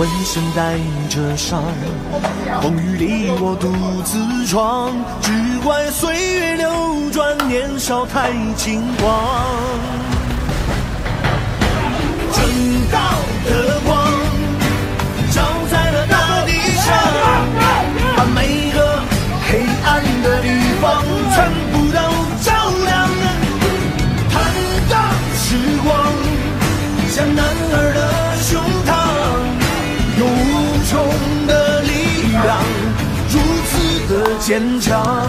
浑身带着伤，风雨里我独自闯，只怪岁月流转，年少太轻狂。正道的光照在了大地上，把每个黑暗的地方全部都照亮。坦荡时光像男儿的。无穷的力量，如此的坚强。